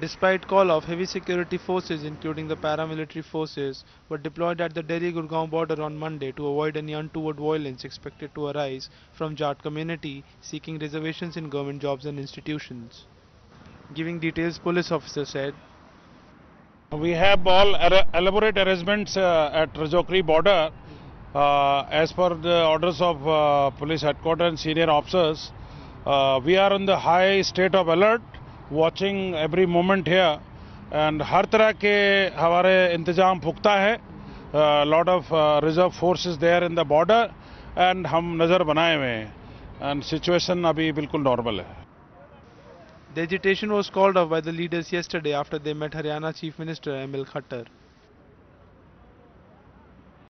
Despite call of heavy security forces including the paramilitary forces were deployed at the Delhi-Gurgaon border on Monday to avoid any untoward violence expected to arise from Jat community seeking reservations in government jobs and institutions. Giving details police officer said We have all elaborate arrangements uh, at Rajokri border uh, as per the orders of uh, police headquarters and senior officers. Uh, we are on the high state of alert, watching every moment here and हर तरह के हमारे इंतज़ाम पुख्ता है lot of reserve forces there in the border and हम नज़र बनाए हुए हैं एंड सिचुएशन अभी बिल्कुल नॉर्मल है The agitation was called off by the leaders yesterday after they met Haryana Chief Minister Emil Khattar.